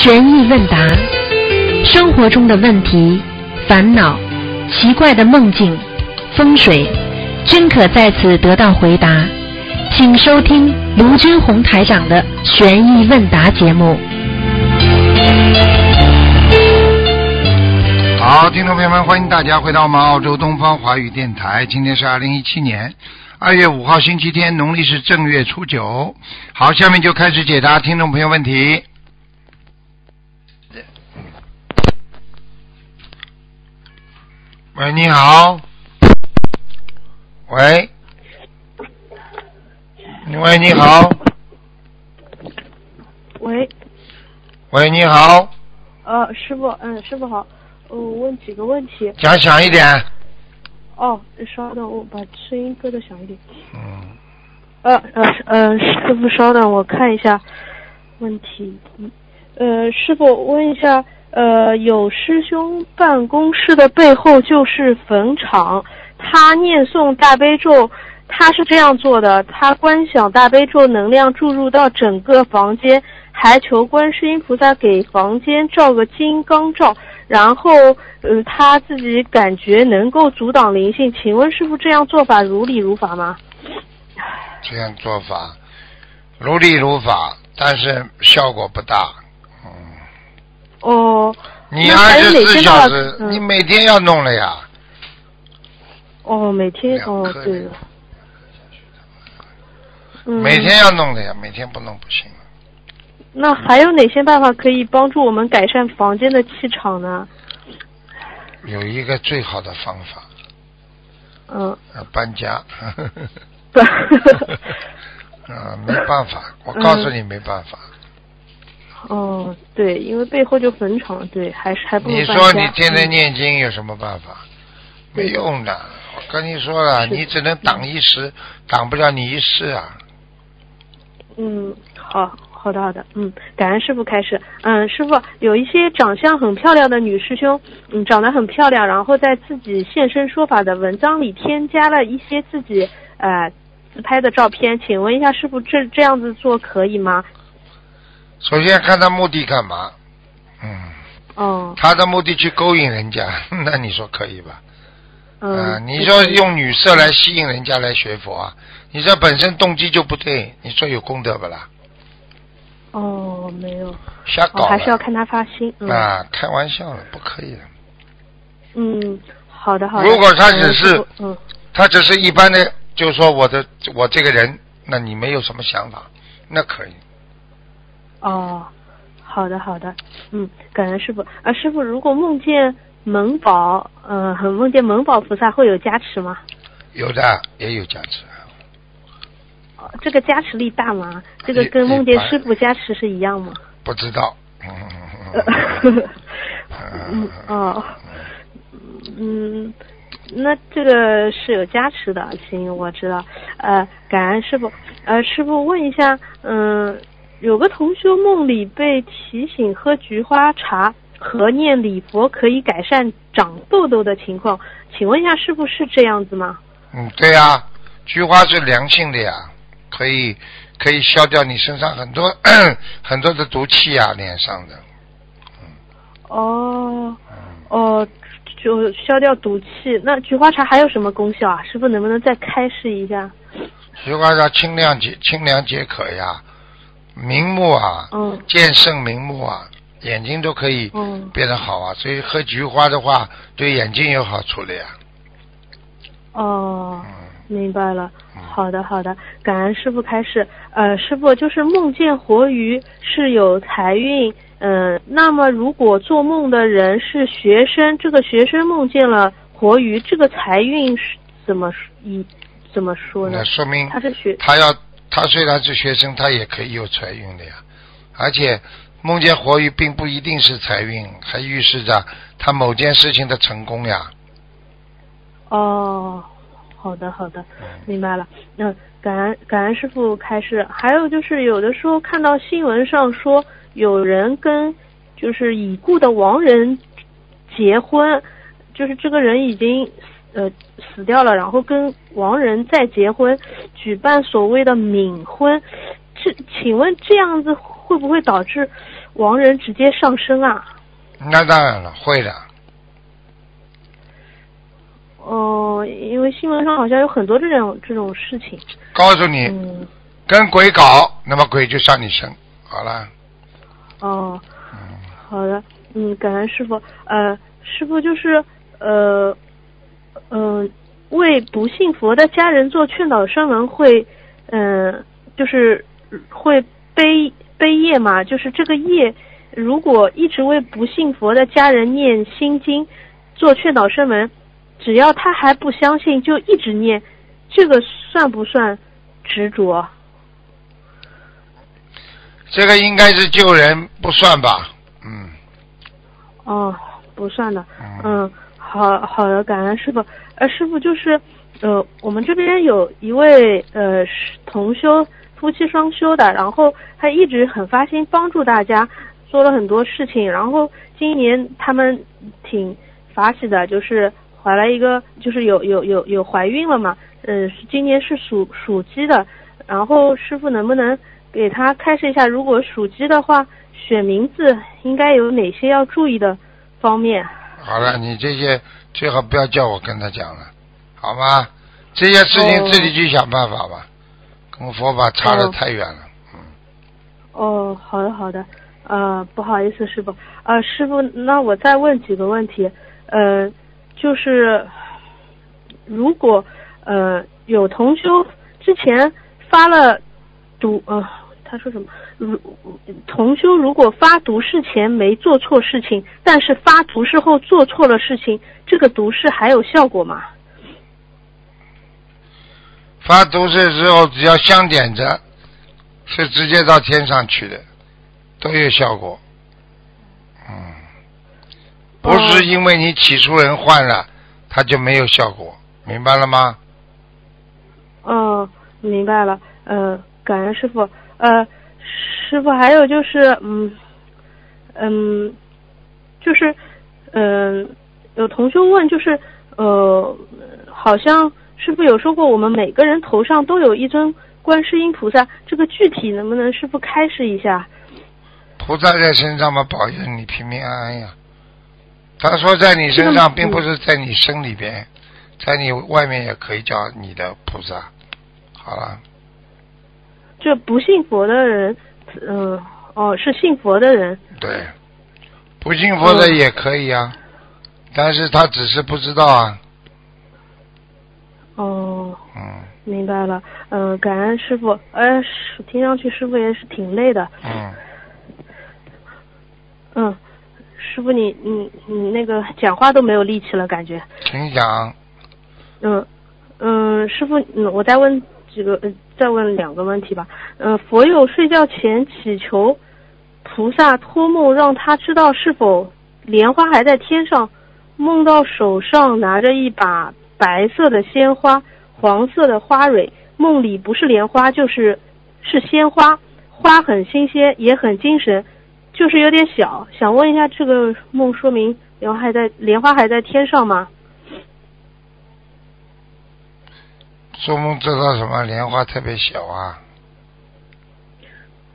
悬疑问答，生活中的问题、烦恼、奇怪的梦境、风水，均可在此得到回答。请收听卢军红台长的悬疑问答节目。好，听众朋友们，欢迎大家回到我们澳洲东方华语电台。今天是二零一七年二月五号，星期天，农历是正月初九。好，下面就开始解答听众朋友问题。喂，你好。喂。喂，你好。喂，喂，你好。呃，师傅，嗯，师傅好，呃，我问几个问题。讲响一点。哦，稍等，我把声音搁的响一点。嗯。呃呃呃，师傅稍等，我看一下问题嗯。呃，师傅问一下，呃，有师兄办公室的背后就是坟场，他念诵大悲咒，他是这样做的，他观想大悲咒能量注入到整个房间，还求观世音菩萨给房间照个金刚罩，然后，嗯，他自己感觉能够阻挡灵性，请问师傅这样做法如理如法吗？这样做法如理如法，但是效果不大。嗯，哦，你那还二十四有哪些办法小时，嗯你每天要弄了呀。哦，每天哦，对每天要弄的呀，每天不弄不行。那还有哪些办法可以帮助我们改善房间的气场呢？有一个最好的方法，嗯，呃搬家。不，啊，没办法，我告诉你没办法。哦，对，因为背后就坟场，对，还是还不你说你天天嗯念经有什么办法？没用的，我跟你说了，你只能挡一时，挡不了你一世啊。嗯，好，好的，好的，嗯，感恩师傅开始。嗯，师傅有一些长相很漂亮的女师兄，嗯，长得很漂亮，然后在自己现身说法的文章里添加了一些自己呃自拍的照片，请问一下师傅，这这样子做可以吗？首先看他目的干嘛？嗯，哦，他的目的去勾引人家，那你说可以吧？嗯，啊，你说用女色来吸引人家来学佛啊？你这本身动机就不对，你说有功德不啦？哦，没有，哦，瞎搞了、还是要看他发心，嗯，啊，开玩笑了，不可以的。嗯，好的，好的。如果他只是嗯，他只是一般的，就是说我的我这个人，那你没有什么想法，那可以。哦，好的好的，嗯，感恩师傅。啊，师傅，如果梦见蒙宝，呃，梦见蒙宝菩萨会有加持吗？有的也有加持。哦这个加持力大吗？这个跟梦见师傅加持是一样吗？不知道。嗯哦，嗯，那这个是有加持的，行，我知道。呃，感恩师傅。呃，师傅问一下，嗯、有个同修梦里被提醒喝菊花茶和念礼佛可以改善长痘痘的情况，请问一下，是不是这样子吗？嗯，对呀、菊花是良性的呀，可以可以消掉你身上很多 很多的毒气啊，脸上的。哦，哦，就消掉毒气。那菊花茶还有什么功效啊？师傅能不能再开示一下？菊花茶清凉解清凉解渴呀，明目啊，嗯健肾明目啊，眼睛都可以嗯变得好啊。所以喝菊花的话，对眼睛有好处的呀。哦。嗯，明白了，嗯好的好的，感恩师傅开示。呃，师傅就是梦见活鱼是有财运，嗯、那么如果做梦的人是学生，这个学生梦见了活鱼，这个财运是怎么一怎么说呢那？说明他是学他要他虽然是学生，他也可以有财运的呀。而且梦见活鱼并不一定是财运，还预示着他某件事情的成功呀。哦，好的好的，嗯明白了。那、感恩感恩师傅开示。还有就是有的时候看到新闻上说有人跟就是已故的亡人结婚，就是这个人已经呃死掉了，然后跟亡人再结婚，举办所谓的冥婚。这请问这样子会不会导致亡人直接上升啊？那当然了，会的。哦、因为新闻上好像有很多这种这种事情。告诉你，嗯，跟鬼搞，那么鬼就上你身。好了，哦，嗯，好的，嗯，感恩师傅。呃，师傅就是呃，嗯、为不信佛的家人做劝导声闻会，嗯、就是会背背业嘛，就是这个业，如果一直为不信佛的家人念心经，做劝导声闻，只要他还不相信，就一直念，这个算不算执着？这个应该是救人，不算吧？嗯哦，不算的。嗯嗯，好好的，感恩师傅。呃，师傅就是，呃，我们这边有一位呃同修夫妻双修的，然后他一直很发心帮助大家，做了很多事情。然后今年他们挺法喜的，就是怀了一个，就是有有有有怀孕了嘛。嗯、今年是属属鸡的。然后师傅能不能给他开示一下，如果属鸡的话，选名字应该有哪些要注意的方面？好了，你这些最好不要叫我跟他讲了，好吗？这些事情哦自己去想办法吧，跟佛法差得哦太远了。嗯，哦，好的好的，呃，不好意思，师傅，呃，师傅，那我再问几个问题，呃，就是如果呃有同修之前发了赌，呃，他说什么？如同修如果发毒誓前没做错事情，但是发毒誓后做错了事情，这个毒誓还有效果吗？发毒誓之后，只要香点着，是直接到天上去的，都有效果。嗯，不是因为你起初人换了，他就没有效果，明白了吗？嗯，明白了。呃，感恩师傅。呃，师傅还有就是，嗯，嗯，就是，嗯、有同学问，就是，呃，好像师傅有说过，我们每个人头上都有一尊观世音菩萨，这个具体能不能师傅开示一下？菩萨在身上嘛，保佑你平平安安呀。他说在你身上，并不是在你身里边，在你外面也可以叫你的菩萨。好了，这不信佛的人，嗯、哦，是信佛的人，对，不信佛的嗯也可以啊，但是他只是不知道啊。哦。嗯明白了，嗯、感恩师傅。呃，是听上去师傅也是挺累的。嗯，嗯，师傅你你你那个讲话都没有力气了，感觉。请讲。嗯嗯，师傅，嗯，我再问几个，呃再问两个问题吧。嗯、佛友睡觉前祈求菩萨托梦，让他知道是否莲花还在天上，梦到手上拿着一把白色的鲜花，黄色的花蕊，梦里不是莲花就是是鲜花，花很新鲜，也很精神，就是有点小。想问一下，这个梦说明莲花还在莲花还在天上吗？做梦知道什么？莲花特别小啊。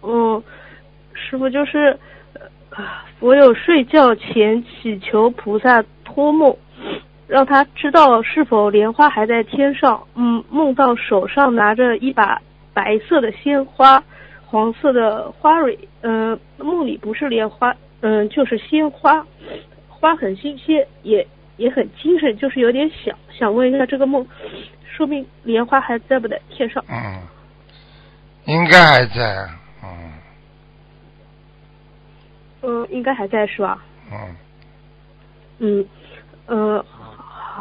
嗯，师傅就是，我有睡觉前祈求菩萨托梦，让他知道是否莲花还在天上。嗯，梦到手上拿着一把白色的鲜花，黄色的花蕊。嗯、梦里不是莲花，嗯、就是鲜花，花很新鲜，也也很精神，就是有点小。想问一下，这个梦说明莲花还在不在天上？嗯，应该还在。嗯嗯，应该还在是吧？嗯，嗯，呃，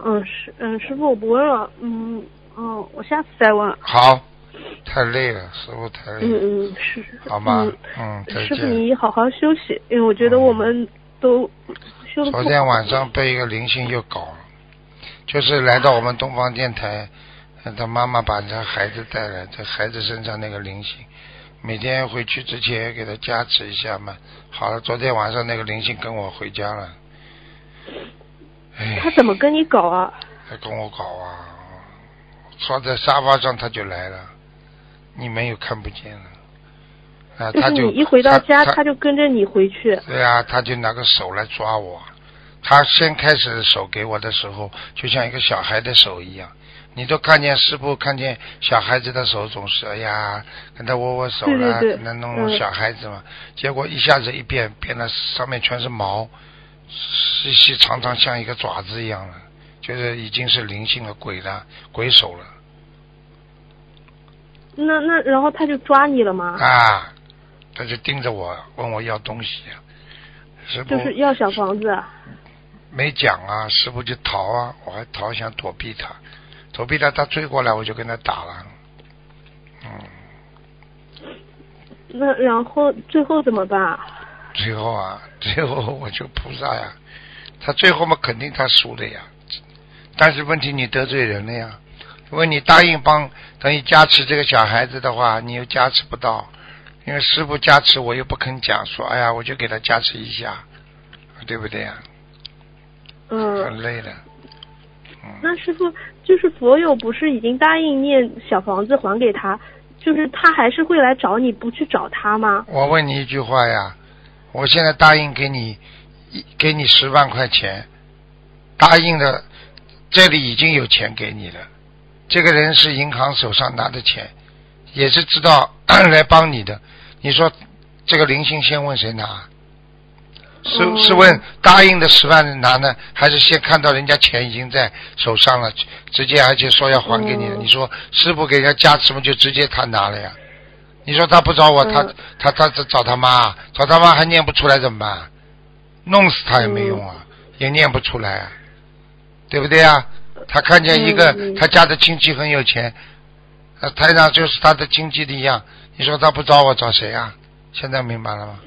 嗯师嗯师傅我不问了，嗯嗯，我下次再问。好。太累了，师傅太累嗯了。嗯嗯是。好吧嗯，嗯，师傅。你好好休息，因为我觉得我们都修昨天晚上被一个灵性又搞了，就是来到我们东方电台，呃他妈妈把这孩子带来，这孩子身上那个灵性，每天回去之前给他加持一下嘛。好了，昨天晚上那个灵性跟我回家了，哎，他怎么跟你搞啊？他跟我搞啊，坐在沙发上他就来了，你们又看不见了，啊，就是他就你一回到家，他他就跟着你回去。对啊，他就拿个手来抓我。他先开始手给我的时候，就像一个小孩的手一样。你都看见师傅看见小孩子的手，总是哎呀，跟他握握手啦，对对对跟他弄弄嗯小孩子嘛。结果一下子一变，变得上面全是毛，细细长长像一个爪子一样了，就是已经是灵性的鬼了，鬼手了那那然后他就抓你了吗？啊！他就盯着我，问我要东西。师傅就是要小房子。啊没讲啊，师傅就逃啊，我还逃想躲避他，躲避他，他追过来我就跟他打了，嗯，那然后最后怎么办啊？最后啊，最后 我就菩萨呀，他最后嘛肯定他输了呀，但是问题你得罪人了呀，因为你答应帮等于加持这个小孩子的话，你又加持不到，因为师傅加持我又不肯讲说，哎呀我就给他加持一下，对不对呀？嗯，很累的，嗯。那师傅就是佛友不是已经答应念小房子还给他，就是他还是会来找你，不去找他吗？我问你一句话呀，我现在答应给你一给你十万块钱，答应的这里已经有钱给你了，这个人是银行手上拿的钱，也是知道 来帮你的，你说这个灵性先问谁拿？是哦。是问答应的十万人拿呢，还是先看到人家钱已经在手上了，直接而且说要还给你你说师傅给人家加持嘛，就直接他拿了呀？你说他不找我，他嗯。他他他找他妈，找他妈还念不出来怎么办？弄死他也没用啊，也念不出来啊，对不对啊？他看见一个嗯。他家的亲戚很有钱，呃，台长就是他的经济力量，你说他不找我找谁啊？现在明白了吗？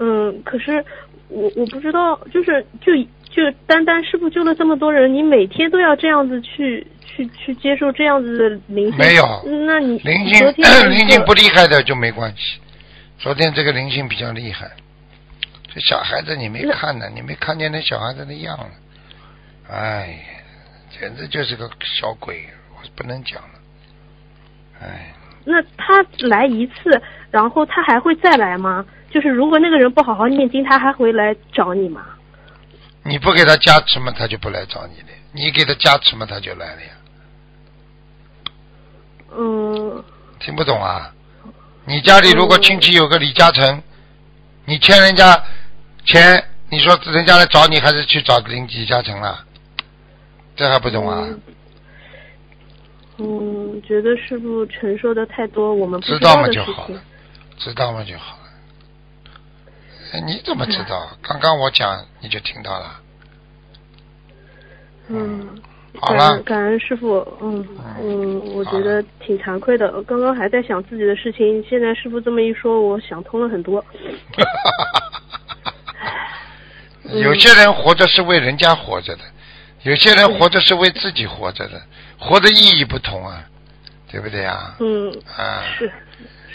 嗯，可是我我不知道，就是就就单单师傅救了这么多人，你每天都要这样子去去去接受这样子的灵性？没有那你灵性 灵性不厉害的就没关系。昨天这个灵性比较厉害，这小孩子你没看呢，你没看见那小孩子的样子，哎呀，简直就是个小鬼，我不能讲了，哎，那他来一次，然后他还会再来吗？就是如果那个人不好好念经，他还会来找你吗？你不给他加持嘛，他就不来找你了；你给他加持嘛，他就来了呀。嗯，听不懂啊？你家里如果嗯亲戚有个李嘉诚，你欠人家钱，你说人家来找你，还是去找林李嘉诚了？这还不懂啊？嗯，觉得师傅承受的太多，我们不知道嘛就好了。，知道嘛就好了。哎你怎么知道？刚刚我讲你就听到了。嗯，好了感恩，感恩师傅，嗯嗯，我觉得挺惭愧的。刚刚还在想自己的事情，现在师傅这么一说，我想通了很多。有些人活着是为人家活着的，有些人活着是为自己活着的，活的意义不同啊，对不对啊？嗯，啊，是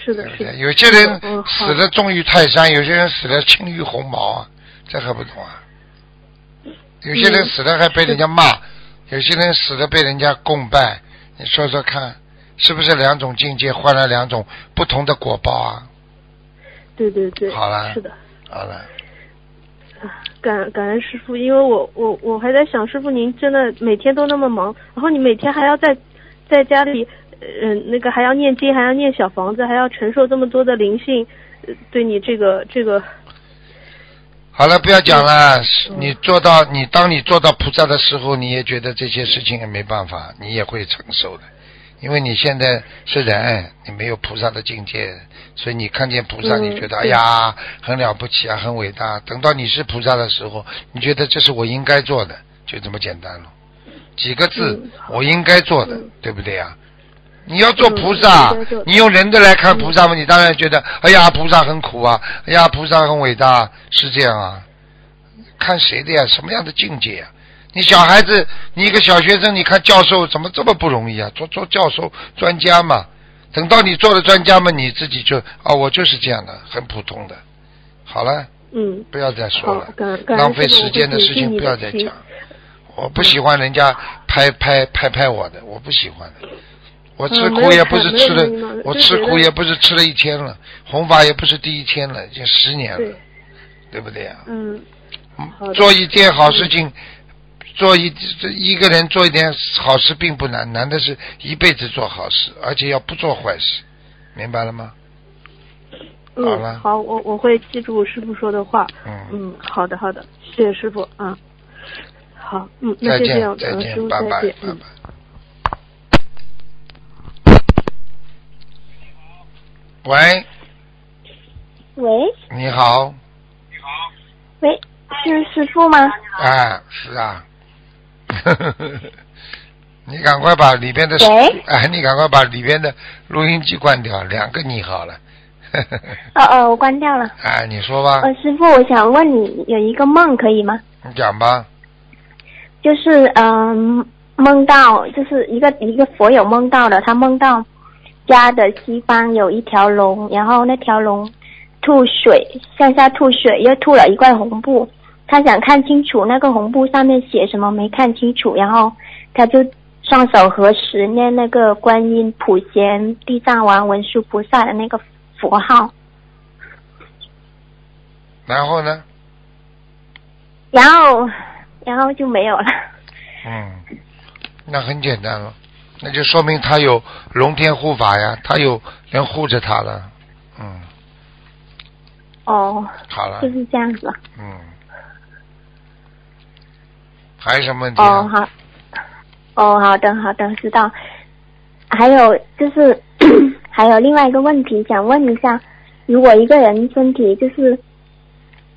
是的，是的对不对？。有些人死了重于泰山，有些人死了轻于鸿毛啊，这还不懂啊？有些人嗯死了还被人家骂，有些人死了被人家供拜，你说说看，是不是两种境界换了两种不同的果报啊？对对对，好了是的。好了，感感恩师傅，因为我我我还在想，师傅您真的每天都那么忙，然后你每天还要在在家里，呃，那个还要念经，还要念小房子，还要承受这么多的灵性，呃对你这个这个，好了，不要讲了。嗯你做到，你当你做到菩萨的时候，你也觉得这些事情也没办法，你也会承受的，因为你现在是人，你没有菩萨的境界，所以你看见菩萨，嗯你觉得哎呀很了不起啊，很伟大。等到你是菩萨的时候，你觉得这是我应该做的，就这么简单了。几个字，嗯我应该做的，嗯对不对呀？你要做嗯菩萨，你用人的来看菩萨嘛，你当然觉得，哎呀，菩萨很苦啊，哎呀，菩萨很伟大，是这样啊。看谁的呀？什么样的境界呀？你小孩子，你一个小学生，你看教授怎么这么不容易啊？做做教授、专家嘛，等到你做了专家嘛，你自己就啊、我就是这样的，很普通的。好了，嗯，不要再说了，，浪费时间的事情不要再讲。我不喜欢人家拍拍拍拍我的，我不喜欢的。我吃苦也不是吃了我吃苦也不是吃了一天了，弘法也不是第一天了，已经十年了对，，对不对呀？嗯，嗯做一件好事情，做一这一个人做一点好事并不难，难的是一辈子做好事，而且要不做坏事，明白了吗？嗯，好，我我会记住师傅说的话。嗯，嗯，好的好的，谢谢师傅。嗯，好，嗯，那再见就这样，嗯，师再见，傅拜拜再见，拜嗯。拜。喂，喂你好，你好喂，是师傅吗？啊，是啊，你赶快把里边的喂哎，你赶快把里边的录音机关掉，两个你好了。哦哦，我关掉了。哎，你说吧，呃，师傅，我想问你有一个梦可以吗？你讲吧。就是嗯、梦到就是一个一个佛友梦到的，他梦到家的西方有一条龙，然后那条龙吐水向下吐水，又吐了一块红布，他想看清楚那个红布上面写什么，没看清楚，然后他就双手合十念那个观音、普贤、地藏王、文殊菩萨的那个佛号，然后呢？然后然后就没有了。嗯，那很简单了，那就说明他有龙天护法呀，他有人护着他了。嗯，哦，好了就，是这样子。嗯，还有什么问题啊？哦，好，哦，好的，好的，知道。还有就是，还有另外一个问题想问一下，如果一个人身体就是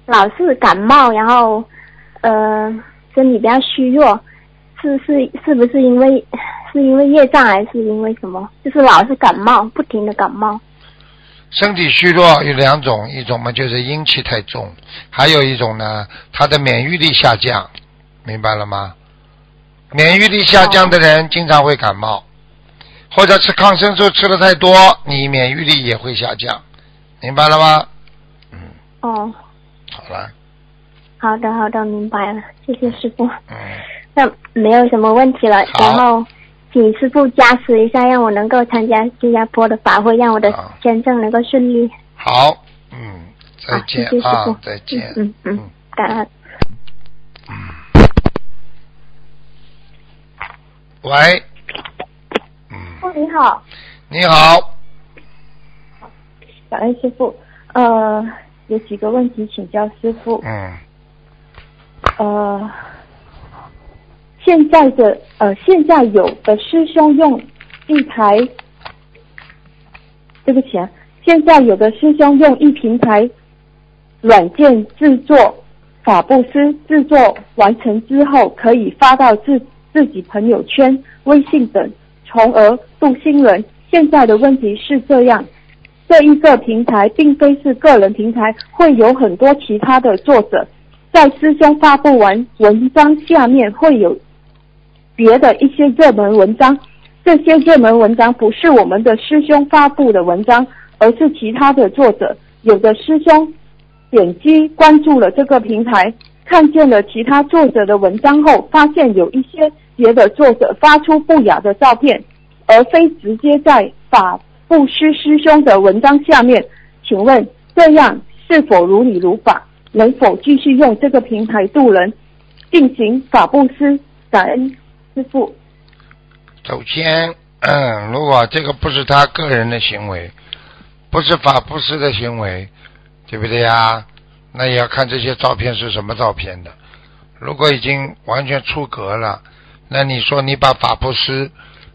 老是感冒，然后呃身体比较虚弱，是是是不是因为是因为业障还是因为什么？就是老是感冒，不停的感冒。身体虚弱有两种，一种嘛就是阴气太重，还有一种呢，他的免疫力下降，明白了吗？免疫力下降的人经常会感冒，或者吃抗生素吃的太多，你免疫力也会下降，明白了吗？嗯，哦，好了，好的，好的，明白了，谢谢师傅。嗯，那没有什么问题了，然后请师傅加持一下，让我能够参加新加坡的法会，让我的好。签证能够顺利。好，嗯，再好见。啊，再见，嗯嗯嗯，感恩。喂，嗯，哦，你好，你好，感恩师傅。呃，有几个问题请教师傅。嗯，呃，现在的呃，现在有的师兄用一台，对不起啊，现在有的师兄用一平台软件制作法布斯，制作完成之后可以发到自自己朋友圈、微信等，从而度新人。现在的问题是这样。这一个平台并非是个人平台，会有很多其他的作者。在师兄发布完文章下面会有别的一些热门文章，这些热门文章不是我们的师兄发布的文章，而是其他的作者。有的师兄点击关注了这个平台，看见了其他作者的文章后，发现有一些别的作者发出不雅的照片，而非直接在法布施师兄的文章下面。请问这样是否如理如法？能否继续用这个平台渡人，进行法布施？感恩师傅。首先，嗯，如果这个不是他个人的行为，不是法布施的行为，对不对呀？那也要看这些照片是什么照片的。如果已经完全出格了，那你说你把法布斯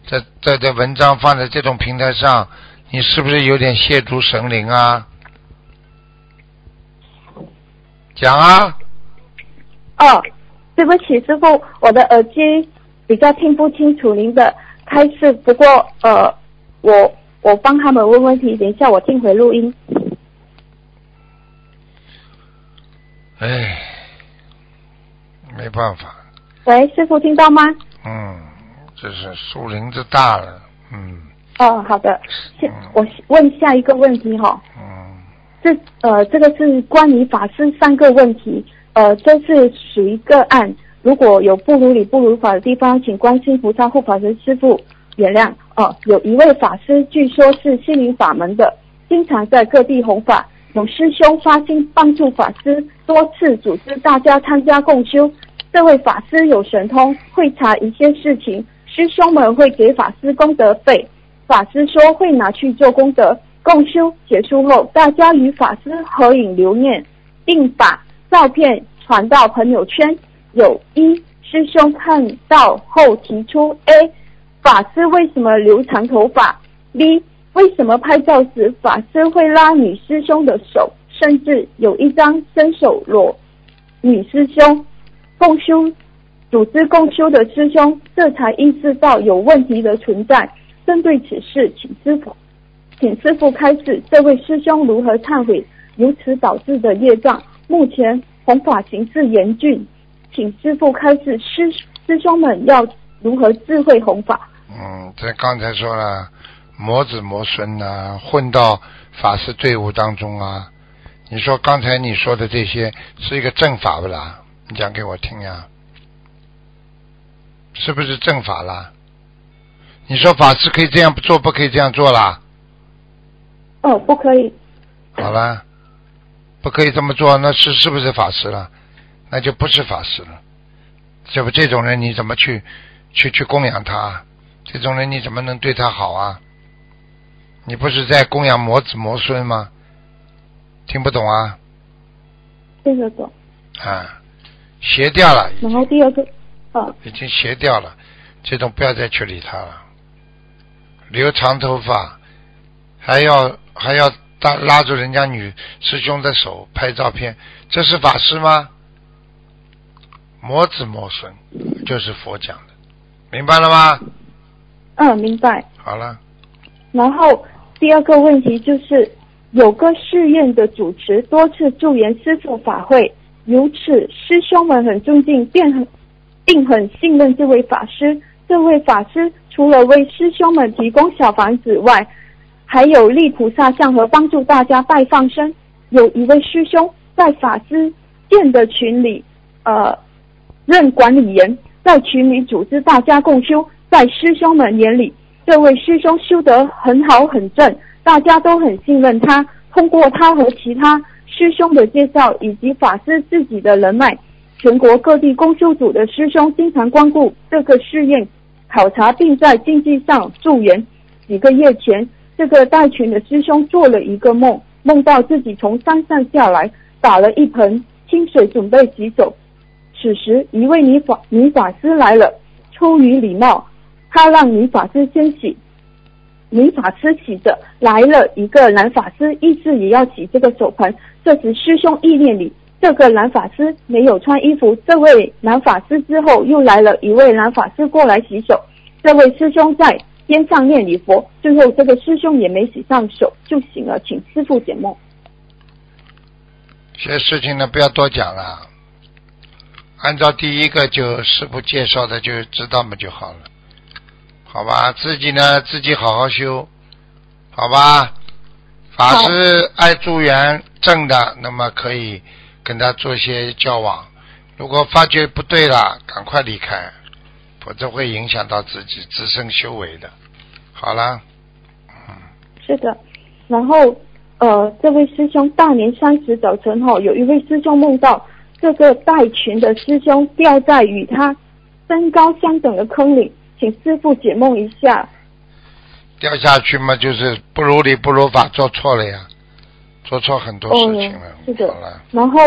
这这的文章放在这种平台上，你是不是有点亵渎神灵啊？讲啊，哦，对不起，师傅，我的耳机比较听不清楚您的开示，不过呃，我我帮他们问问题，等一下我听回录音。哎，没办法，喂，师傅听到吗？嗯，这是树林子大了，嗯哦，好的，下嗯我问下一个问题哈、嗯，这呃，这个是关于法师三个问题，呃，这是属于个案。如果有不如理不如法的地方，请观世音菩萨护法神师傅原谅。哦，有一位法师，据说是心灵法门的，经常在各地弘法。有师兄发心帮助法师，多次组织大家参加共修。这位法师有神通，会查一些事情，师兄们会给法师功德费。法师说会拿去做功德。共修结束后，大家与法师合影留念，并把照片传到朋友圈。有一师兄看到后提出：A，法师为什么留长头发？B。为什么拍照时法师会拉女师兄的手，甚至有一张伸手裸女师兄共修组织共修的师兄，这才意识到有问题的存在。针对此事，请师傅，请师傅开示，这位师兄如何忏悔由此导致的业障？目前弘法形势严峻，请师傅开示，师师兄们要如何智慧弘法？嗯，这刚才说了。魔子魔孙呐，混到法师队伍当中啊！你说刚才你说的这些是一个正法不啦？你讲给我听呀，是不是正法啦？你说法师可以这样做，不可以这样做啦？哦，不可以。好了，不可以这么做，那是是不是法师了？那就不是法师了。这不这种人你怎么去去去供养他？这种人你怎么能对他好啊？你不是在供养魔子魔孙吗？听不懂啊？听得懂。啊，邪掉了。然后第二个，啊。已经邪掉了，这种不要再去理他了。留长头发，还要还要拉拉住人家女师兄的手拍照片，这是法师吗？魔子魔孙就是佛讲的，明白了吗？嗯，明白。好了。然后。第二个问题就是，有个寺院的主持多次助言师父法会，如此师兄们很尊敬，便很并很信任这位法师。这位法师除了为师兄们提供小房子外，还有立菩萨像和帮助大家拜放生。有一位师兄在法师建的群里，呃，任管理员，在群里组织大家共修，在师兄们眼里。这位师兄修得很好很正，大家都很信任他。通过他和其他师兄的介绍，以及法师自己的人脉，全国各地公修组的师兄经常光顾这个寺院考察，并在经济上助缘。几个月前，这个带群的师兄做了一个梦，梦到自己从山上下来，打了一盆清水准备洗手。此时，一位女法女法师来了，出于礼貌。他让女法师先洗，女法师洗着，来了一个男法师，意思也要洗这个手盆。这时师兄意念里，这个男法师没有穿衣服。这位男法师之后又来了一位男法师过来洗手，这位师兄在边上念礼佛。最后这个师兄也没洗上手就醒了，请师傅解梦。这些事情呢，不要多讲了，按照第一个就师傅介绍的就知道嘛就好了。好吧，自己呢自己好好修，好吧。法师爱助缘正的，那么可以跟他做些交往。如果发觉不对了，赶快离开，否则会影响到自己自身修为的。好了，嗯，是的。然后呃，这位师兄大年三十早晨后，有一位师兄梦到这个带群的师兄掉在与他身高相等的坑里。请师傅解梦一下。掉下去嘛，就是不如理不如法，做错了呀，做错很多事情了。是的。然后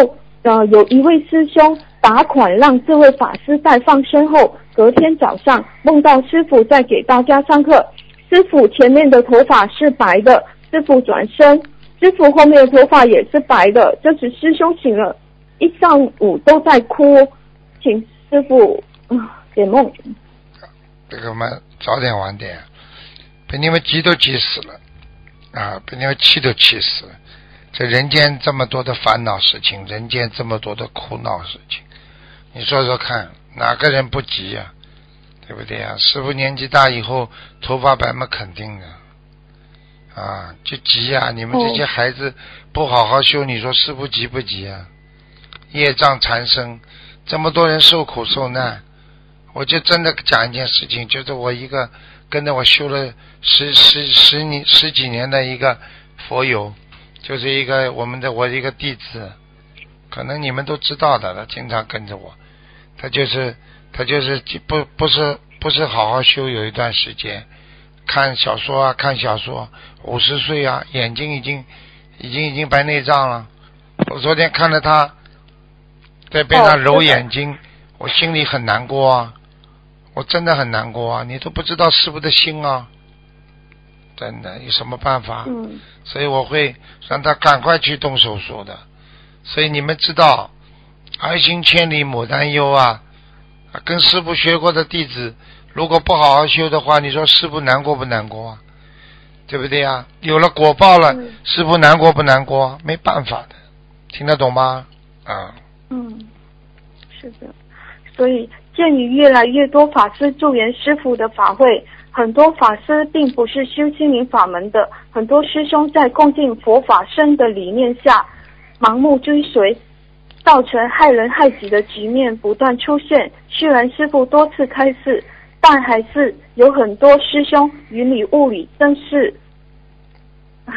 呃，有一位师兄打款让这位法师在放生后，隔天早上梦到师傅在给大家上课。师傅前面的头发是白的，师傅转身，师傅后面的头发也是白的。这时师兄醒了，一上午都在哭，请师傅啊解梦。这个嘛，早点晚点，被你们急都急死了，啊，被你们气都气死了。这人间这么多的烦恼事情，人间这么多的苦恼事情，你说说看，哪个人不急呀？对不对呀？师傅年纪大以后，头发白嘛，肯定的，啊，就急呀！你们这些孩子不好好修，你说师傅急不急啊？业障缠身，这么多人受苦受难。我就真的讲一件事情，就是我一个跟着我修了十十十年十几年的一个佛友，就是一个我们的我一个弟子，可能你们都知道的，他经常跟着我，他就是他就是不不是不是好好修，有一段时间看小说啊看小说，五十岁啊眼睛已经已经已经白内障了，我昨天看着他在边上揉眼睛，我心里很难过啊。我真的很难过啊！你都不知道师傅的心啊，真的有什么办法？嗯所以我会让他赶快去动手术的。所以你们知道，儿行千里母担忧啊！啊跟师傅学过的弟子，如果不好好修的话，你说师傅难过不难过啊？对不对呀？有了果报了，嗯师傅难过不难过？没办法的，听得懂吗？啊，嗯，是的。所以，鉴于越来越多法师助缘师傅的法会，很多法师并不是修心灵法门的，很多师兄在共进佛法僧的理念下，盲目追随，造成害人害己的局面不断出现。虽然师傅多次开示，但还是有很多师兄云里雾里，真是，唉，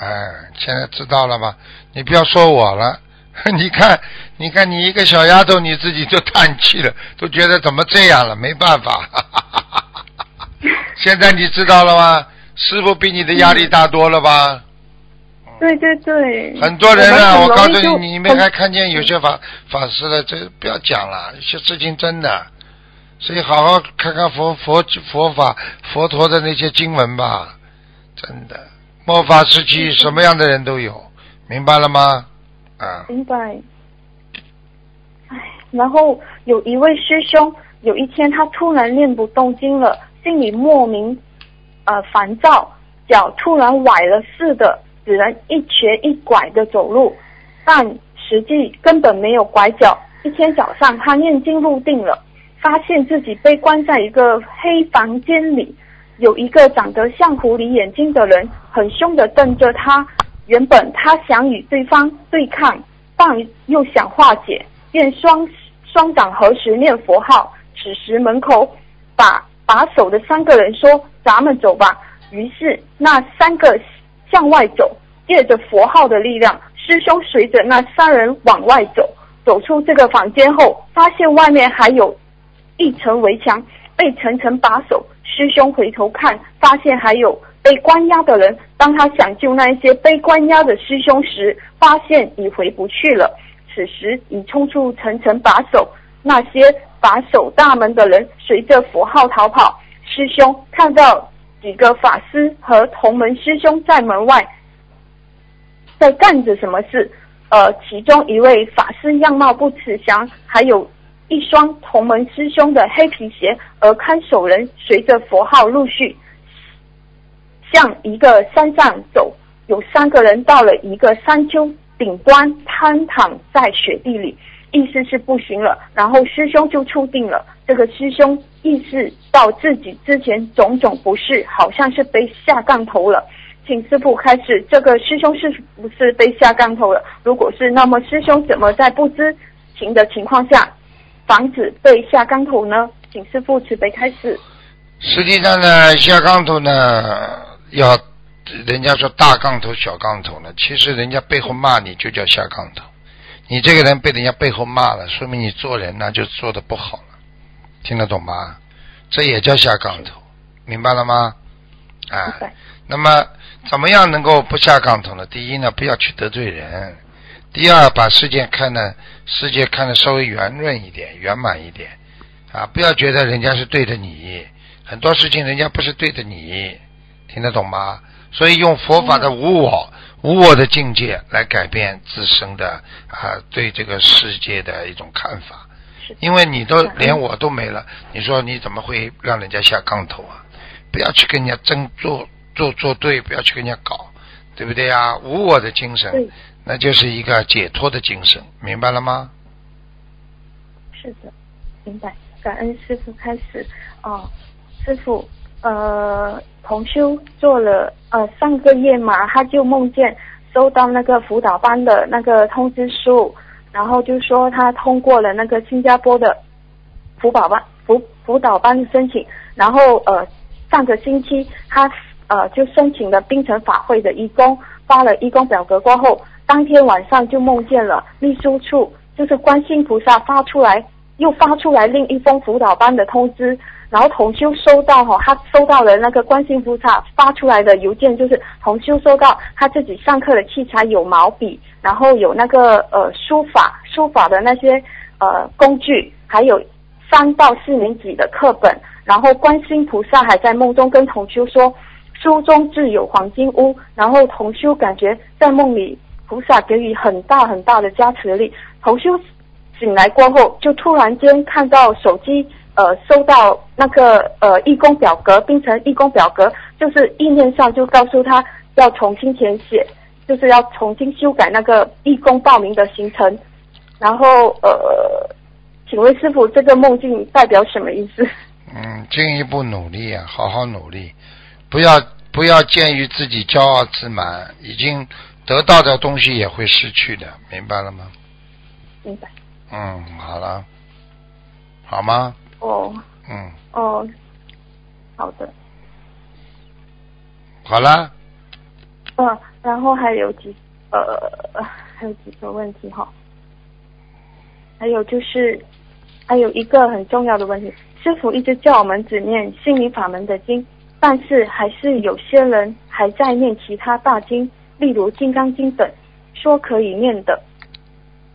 哎，现在知道了吧？你不要说我了，你看，你看你一个小丫头，你自己就叹气了，都觉得怎么这样了？没办法，现在你知道了吗？师傅比你的压力大多了吧？对对对，很多人啊，我告诉你，你们还看见有些法法师了，这不要讲了，有些事情真的，所以好好看看佛佛佛法佛陀的那些经文吧，真的，末法时期什么样的人都有，明白了吗？啊，明白。唉，然后有一位师兄，有一天他突然念不动经了，心里莫名呃烦躁，脚突然崴了似的，只能一瘸一拐的走路，但实际根本没有拐脚。一天早上，他念经入定了，发现自己被关在一个黑房间里，有一个长得像狐狸眼睛的人，很凶的瞪着他。原本他想与对方对抗，但又想化解，便双双掌合十念佛号。此时门口把把守的三个人说：“咱们走吧。”于是那三个向外走，借着佛号的力量，师兄随着那三人往外走。走出这个房间后，发现外面还有一层围墙被层层把守。师兄回头看，发现还有被关押的人。当他想救那一些被关押的师兄时，发现已回不去了。此时已冲出层层把守，那些把守大门的人随着佛号逃跑。师兄看到几个法师和同门师兄在门外在干着什么事。呃，其中一位法师样貌不慈祥，还有一双同门师兄的黑皮鞋，而看守人随着佛号陆续向一个山上走。有三个人到了一个山丘顶端，瘫躺在雪地里，意思是不行了。然后师兄就触定了，这个师兄意识到自己之前种种不适，好像是被下杠头了。请师傅开始，这个师兄是不是被下杠头了？如果是，那么师兄怎么在不知情的情况下防止被下杠头呢？请师傅慈悲开始。实际上呢，下杠头呢，要人家说大杠头、小杠头呢，其实人家背后骂你就叫下杠头。你这个人被人家背后骂了，说明你做人呢就做的不好了，听得懂吗？这也叫下杠头，明白了吗？啊，那么怎么样能够不下杠头呢？第一呢，不要去得罪人；第二，把世界看的世界看的稍微圆润一点、圆满一点啊，不要觉得人家是对着你，很多事情人家不是对着你，听得懂吗？所以用佛法的无我、无我的境界来改变自身的啊对这个世界的一种看法。是因为你都连我都没了，你说你怎么会让人家下杠头啊？不要去跟人家争做做做对，不要去跟人家搞，对不对呀？无我的精神，那就是一个解脱的精神，明白了吗？是的，明白。感恩师傅开始哦，师傅，呃，同修做了呃上个月嘛，他就梦见收到那个辅导班的那个通知书，然后就说他通过了那个新加坡的辅导班辅辅导班申请，然后呃上个星期他呃就申请了冰城法会的义工，发了义工表格过后，当天晚上就梦见了秘书处就是观世菩萨发出来，又发出来另一封辅导班的通知。然后同修收到哈，他收到了那个观世音菩萨发出来的邮件，就是同修收到他自己上课的器材有毛笔，然后有那个呃书法书法的那些呃工具，还有三到四年级的课本。然后观世音菩萨还在梦中跟同修说，书中自有黄金屋。然后同修感觉在梦里菩萨给予很大很大的加持力。同修醒来过后，就突然间看到手机。呃，收到那个呃义工表格，冰城义工表格，就是意念上就告诉他要重新填写，就是要重新修改那个义工报名的行程。然后呃，请问师傅，这个梦境代表什么意思？嗯，进一步努力啊，好好努力，不要不要鉴于自己骄傲自满，已经得到的东西也会失去的，明白了吗？明白。嗯，好了，好吗？哦，嗯，哦，好的，好啦，嗯，然后还有几呃，还有几个问题哈，还有就是还有一个很重要的问题，师傅一直叫我们只念心理法门的经，但是还是有些人还在念其他大经，例如《金刚经》等，说可以念的，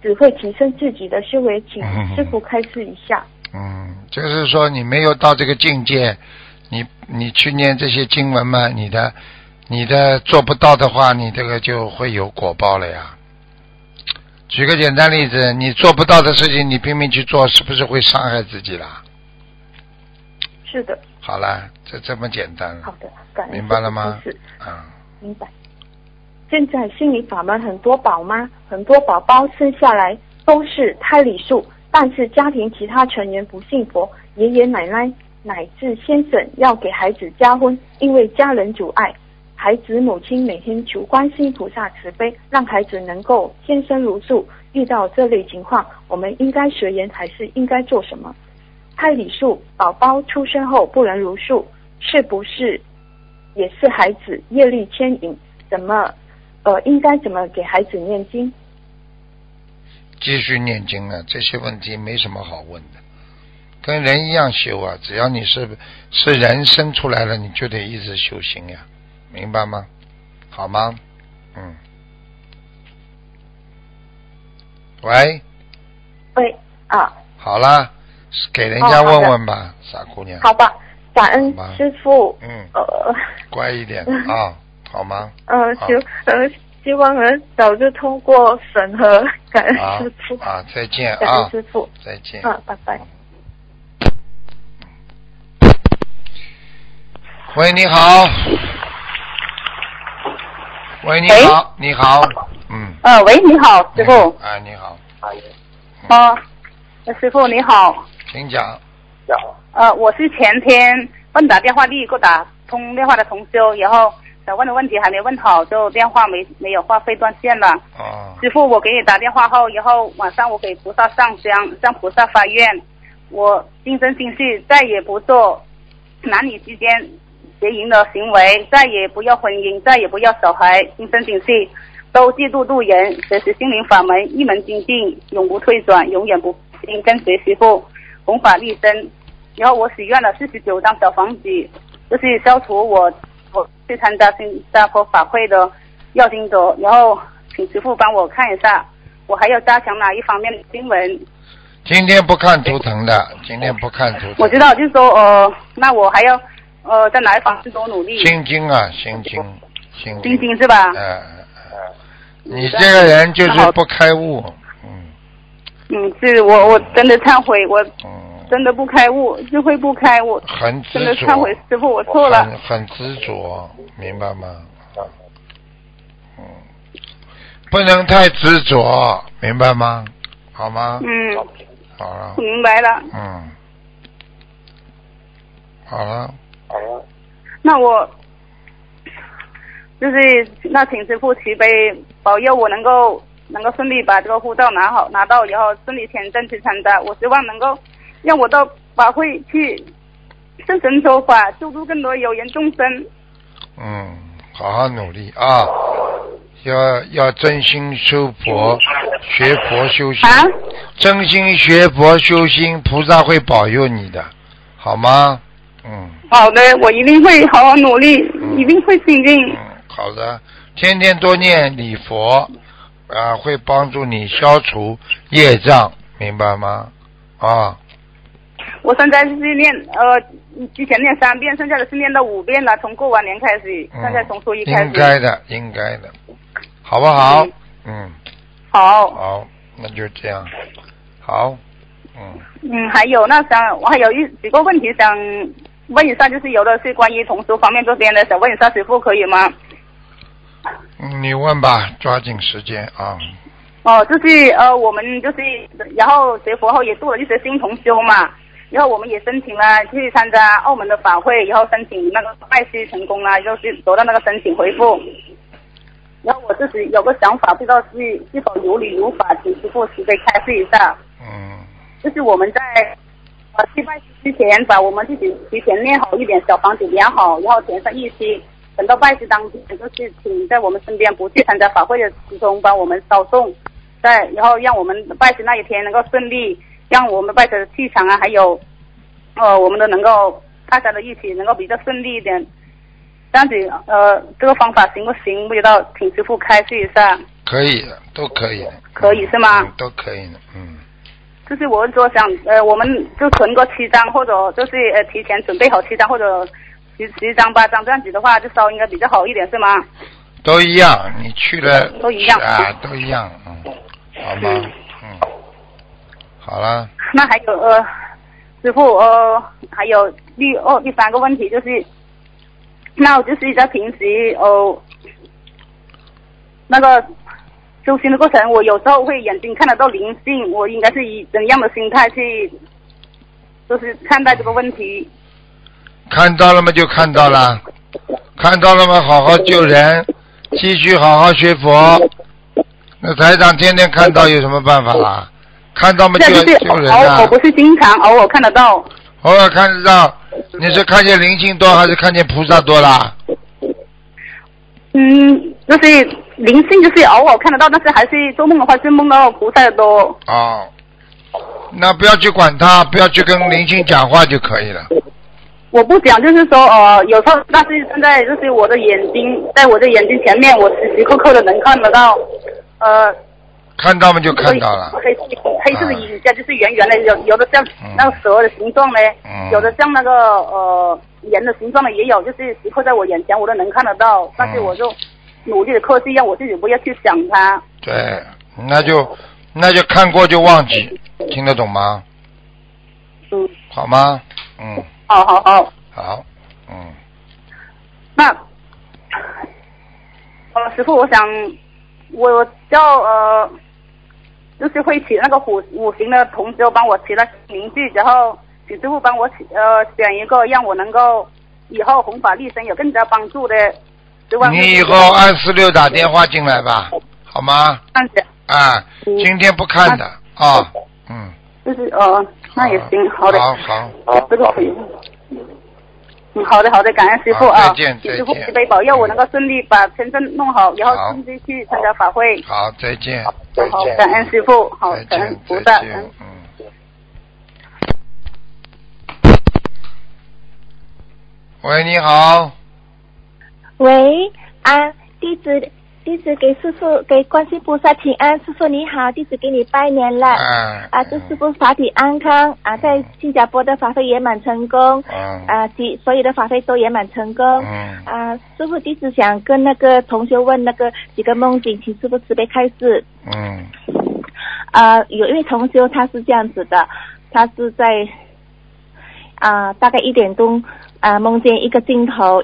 只会提升自己的修为，请 师傅开示一下。嗯，就是说你没有到这个境界，你你去念这些经文嘛，你的你的做不到的话，你这个就会有果报了呀。举个简单例子，你做不到的事情，你拼命去做，是不是会伤害自己啦？是的。好了，就这么简单。好的，感明白了吗？是。啊。明白。现在心理法门很多宝妈，很多宝宝生下来都是胎里数。但是家庭其他成员不信佛，爷爷奶奶乃至先生要给孩子加婚，因为家人阻碍，孩子母亲每天求观世音菩萨慈悲，让孩子能够天生如素。遇到这类情况，我们应该随缘还是应该做什么？胎里数宝宝出生后不能如数，是不是也是孩子业力牵引？怎么呃应该怎么给孩子念经？继续念经啊，这些问题没什么好问的，跟人一样修啊。只要你是是人生出来了，你就得一直修行呀，明白吗？好吗？嗯。喂。喂啊。好啦，给人家问问吧，傻姑娘。好吧，感恩师傅。嗯。呃。乖一点 啊，好吗？嗯，行，嗯。希望能早日通过审核，感恩师傅啊！再见啊！感恩师傅，再见啊！拜拜。喂，你好。喂，你好，你好，嗯。呃，喂，你好，师傅。啊，你好。啊，师傅你好。请讲。呃，我是前天问打电话第一个打通电话的同修，然后。想问的问题还没问好，就电话没没有话费断线了。哦。师傅，我给你打电话后，以后晚上我给菩萨上香，向菩萨发愿，我今生今世再也不做男女之间邪淫的行为，再也不要婚姻，再也不要小孩，今生今世都戒度度人，学习心灵法门，一门精进，永不退转，永远不心跟随师傅，弘法利生。然后我许愿了四十九张小房子，就是消除我。我去参加新加坡法会的要经者，然后请师傅帮我看一下，我还要加强哪一方面的经文？今天不看图腾的，今天不看图腾。我知道，就是说，呃，那我还要呃在哪一方面多努力？心经啊，心经，心经。心经是吧？嗯你这个人就是不开悟，嗯。嗯，是我我真的忏悔我。嗯。真的不开悟，就会不开悟。很真的忏悔，师傅，我错了。很执着，明白吗？嗯，不能太执着，明白吗？好吗？嗯。好了。明白了。嗯。好了。好了。那我就是那请师傅慈悲保佑我能够能够顺利把这个护照拿好拿到，以后顺利签证去参加。我希望能够。让我到法会去圣神说法，救助更多有缘众生。嗯，好好努力啊！要要真心修佛，学佛修心，啊真心学佛修心，菩萨会保佑你的，好吗？嗯好的，我一定会好好努力，嗯一定会精进。嗯，好的，天天多念礼佛啊，会帮助你消除业障，明白吗？啊，我现在是念呃，之前念三遍，剩下的是念到五遍了。从过完年开始，嗯现在从初一开始。应该的，应该的，好不好？嗯，好，好，那就这样，好，嗯。嗯，还有那想我还有一几个问题想问一下，就是有的是关于童书方面这边的，想问一下师傅可以吗？嗯，你问吧，抓紧时间啊。哦，就是呃，我们就是然后学佛后也做了一些新同修嘛，然后我们也申请了去参加澳门的法会，然后申请那个拜师成功了，就是得到那个申请回复。然后我自己有个想法，不知道是是否有理有法，请师傅慈悲开示一下。嗯就是我们在呃去拜师之前，把我们自己提前练好一点小房子练好，然后填上日期，等到拜师当天，就是请在我们身边不去参加法会的师兄帮我们烧送，在然后让我们拜师那一天能够顺利，让我们拜师的气场啊，还有呃我们都能够大家的一起能够比较顺利一点。这样子，呃，这个方法行不行？不知道，请师傅开示一下，可以的，都可以的。可以是吗？嗯，都可以的，嗯。就是我是说想，呃，我们就存个七张，或者就是呃提前准备好七张，或者十十张八张这样子的话，就烧应该比较好一点，是吗？都一样，你去了都一样啊，都一样，嗯，好吗？嗯，好了，那还有呃，师傅呃，还有第哦第三个问题就是，那我就是在平时哦、那个修行的过程，我有时候会眼睛看得到灵性，我应该是以怎样的心态去，就是看待这个问题？看到了吗？就看到了，看到了吗？好好救人，继续好好学佛。那台长天天看到有什么办法啦？看到吗？就是救人偶啊尔，！不是经常，偶尔看得到。偶尔看得到，你是看见灵性多还是看见菩萨多啦？嗯，就是灵性，就是偶尔看得到，但是还是做梦的话是梦到菩萨的多。哦，那不要去管他，不要去跟灵性讲话就可以了。我不讲，就是说，呃，有时候，但是现在就是我的眼睛，在我的眼睛前面，我时时刻刻的能看得到，呃，看到吗？就看到了。黑黑黑色的影像，就是圆圆的，有有的像嗯那个蛇的形状呢，嗯有的像那个呃人的形状的也有，就是时刻在我眼前，我都能看得到，但是嗯我就努力的克制，让我自己不要去想它。对，那就那就看过就忘记，听得懂吗？嗯，好吗？嗯，好好好。好，嗯，那，呃，师傅，我想，我叫呃，就是会起那个五五行的同修帮我起了名字，然后请师傅帮我起呃选一个让我能够以后弘法利生有更加帮助的。你以后二四六打电话进来吧，好吗？这样子，啊，今天不看的啊，嗯，就是呃，那也行，好的，好好，这个可以。嗯，好的好的，感恩师傅啊，再见请师傅再见。慈悲保佑我能够顺利把签证弄好，然后好顺利去参加法会。好，再见，再好，见，感恩师傅，好再，感恩见，菩萨，再见嗯，嗯。喂，你好，喂，啊，弟子弟子给师傅给观世菩萨请安，师傅你好，弟子给你拜年了。啊，啊，祝师傅法体安康啊，在新加坡的法会圆满成功，嗯，啊，及所有的法会都圆满成功。嗯，啊，师傅弟子想跟那个同学问那个几个梦境，请师傅慈悲开示。嗯，啊，有一位同修他是这样子的，他是在啊大概一点钟啊梦见一个镜头，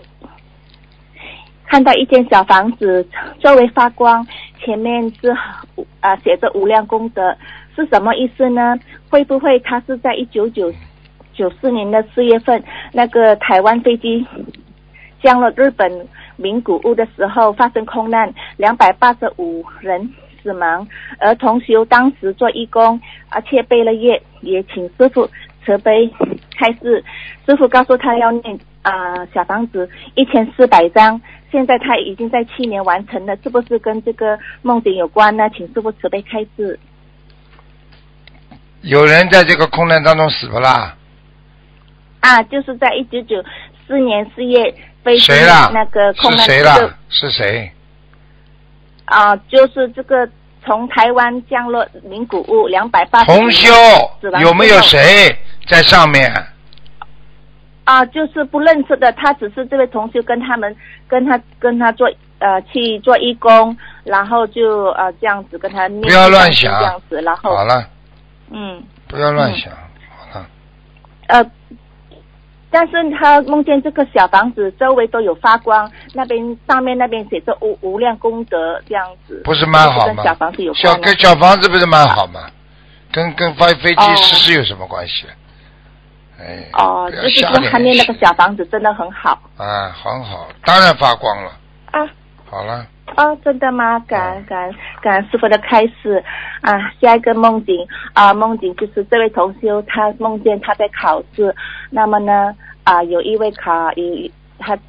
看到一间小房子周围发光，前面是啊写着无量功德，是什么意思呢？会不会他是在一九九九四年的四月份那个台湾飞机降落日本名古屋的时候发生空难，两百八十五人死亡，而同修当时做义工，而且背了业，也请师傅慈悲开示，师傅告诉他要念啊、小房子一千四百张，现在他已经在去年完成了，是不是跟这个梦境有关呢？请师傅慈悲开示。有人在这个空难当中死不啦？啊，就是在一九九四年四月飞机？那个空难这个谁啦？是谁？啊、就是这个从台湾降落名古屋两百八十同修有没有谁在上面？啊，就是不认识的，他只是这位同学跟他们跟他跟他做呃去做义工，然后就呃这样子跟他念不要乱想这样子，然后好了，嗯不要乱想，好了，呃，但是他梦见这个小房子周围都有发光，那边上面那边写着无无量功德这样子，不是蛮好吗小房子有小跟小房子不是蛮好吗？跟跟飞飞机哦失事有什么关系？哎，哦，就是说他念那个小房子真的很好啊，很好，当然发光了。啊。好了，哦，真的吗？感恩感恩感恩师傅的开始啊！下一个梦境啊，梦境就是这位同修他梦见他在考试，那么呢啊，有一位考有他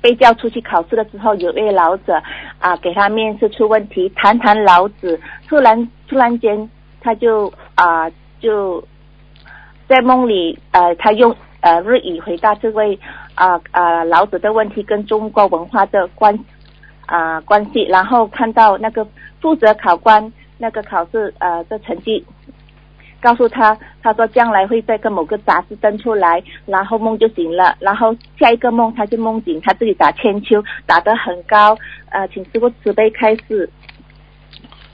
被叫出去考试的时候，有一位老者啊给他面试出问题，谈谈老子，突然突然间他就啊就在梦里呃他用呃日语回答这位啊啊老子的问题跟中国文化的关啊、关系，然后看到那个负责考官那个考试呃的成绩，告诉他，他说将来会在跟某个杂志登出来，然后梦就醒了，然后下一个梦他就梦醒他自己打千秋，打得很高，呃，请师傅慈悲开示。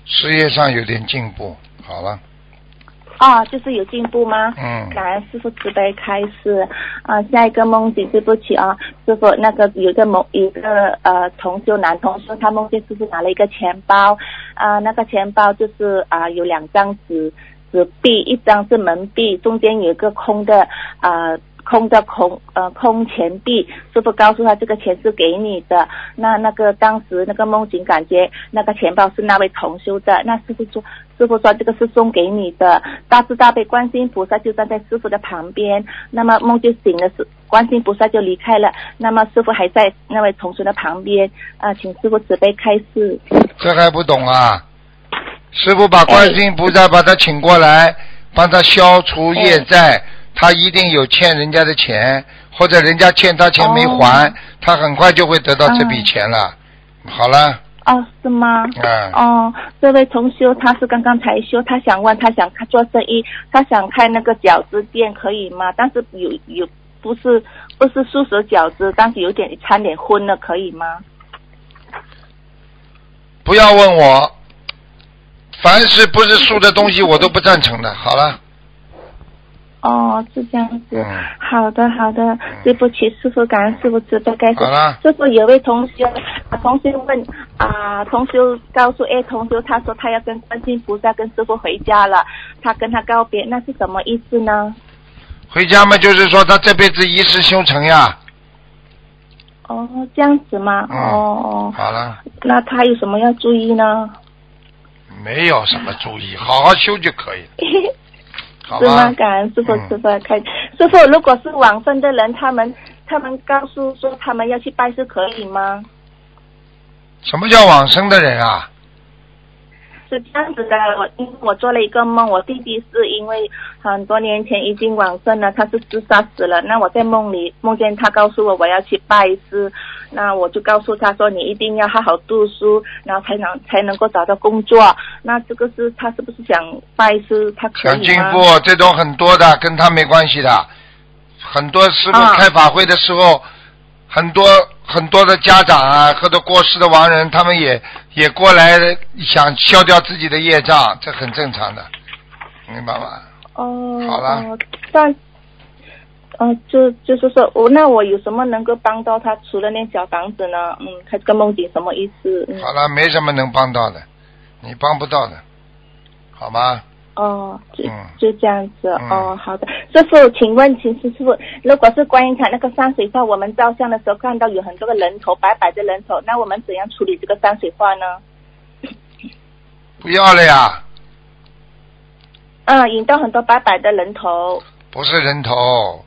事业上有点进步，好了，啊，就是有进步吗？嗯，感恩师傅慈悲开示啊，下一个梦境，对不起啊，师傅那个有一个某有一个呃同修男同修，他梦见师傅拿了一个钱包啊，那个钱包就是啊有两张纸纸币，一张是门币，中间有一个空的啊。空的空呃空钱币，师傅告诉他这个钱是给你的。那那个当时那个梦境感觉那个钱包是那位同修的，那师傅说师傅说这个是送给你的，大慈大悲观世音菩萨就站在师傅的旁边，那么梦就醒了，是观世音菩萨就离开了，那么师傅还在那位同修的旁边啊，请师傅慈悲开示。这还不懂啊？师傅把观世音菩萨把他请过来，帮他消除业债。他一定有欠人家的钱，或者人家欠他钱没还，哦他很快就会得到这笔钱了。好了，哦，是吗？嗯哦，这位同修他是刚刚才修，他想问，他想做生意，他想开那个饺子店，可以吗？但是有有不是不是素食饺子，但是有点掺点荤的，可以吗？不要问我，凡是不是素的东西我都不赞成的。好了，哦，是这样子。嗯好的，好的，对不起，师傅，感恩师傅慈悲开示好了。师傅有位同学，啊同学问啊，同学告诉 A 同学，他说他要跟观世音菩萨跟师傅回家了，他跟他告别，那是什么意思呢？回家嘛，就是说他这辈子一世修成呀。哦，这样子吗？嗯哦，好了，那他有什么要注意呢？没有什么注意，好好修就可以了，好是吗？？感恩师傅师傅开。师傅，如果是往生的人，他们他们告诉说他们要去拜是可以吗？什么叫往生的人啊？是这样子的，我因为我做了一个梦，我弟弟是因为很多年前已经往生了，他是自杀死了。那我在梦里梦见他告诉我我要去拜师，那我就告诉他说你一定要好好读书，然后才能才能够找到工作。那这个是他是不是想拜师？他可以？想进步，这种很多的，跟他没关系的。很多师傅啊开法会的时候，很多很多的家长啊，或者过世的亡人，他们也也过来想消掉自己的业障，这很正常的，明白吗？哦，好了哦但，呃，就就是说，我那我有什么能够帮到他？除了那小房子呢？嗯，他这个梦境什么意思？嗯，好了，没什么能帮到的，你帮不到的，好吗？哦，就嗯就这样子。嗯哦，好的。师傅，请问，请师傅，如果是观音堂那个山水画，我们照相的时候看到有很多个人头，白白的人头，那我们怎样处理这个山水画呢？不要了呀，嗯，引到很多白白的人头。不是人头，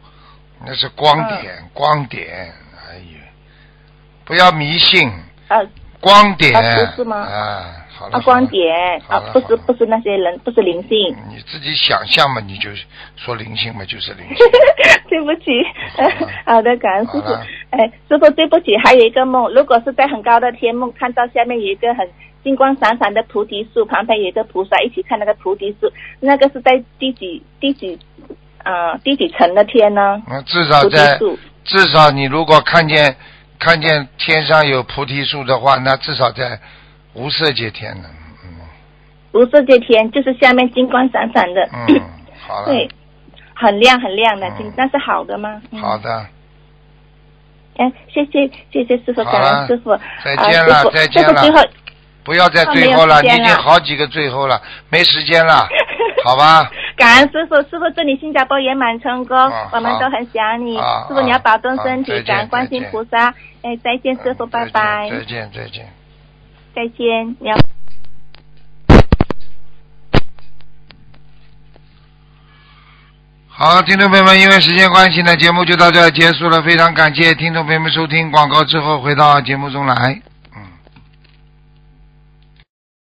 那是光点，光点。哎呀，不要迷信，啊光点。啊不是吗啊，好了。啊，光点啊不是不是那些人，不是灵性。你自己想象嘛，你就说灵性嘛，就是灵性。对不起 好的，感恩师傅。哎，师傅对不起，还有一个梦，如果是在很高的天梦，看到下面有一个很金光闪闪的菩提树，旁边有一个菩萨一起看那个菩提树，那个是在第几第几啊、第几层的天呢？嗯，至少在至少你如果看见看见天上有菩提树的话，那至少在无色界天呢。嗯无色界天，就是下面金光闪闪的。嗯，好了，对，很亮很亮的嗯金，那是好的吗？嗯好的，哎，谢谢谢谢师傅，感恩师傅。再啊见了再见了最后不要再最后了，你已经好几个最后了，没时间了，好吧？感恩师傅，师傅祝你新加坡圆满成功，啊我们都很想你。啊师傅你要保重身体，感恩观世音菩萨。哎，再见，师傅，拜拜，再见再见。再见。你要。好，听众朋友们，因为时间关系呢，节目就到这结束了。非常感谢听众朋友们收听广告之后回到节目中来。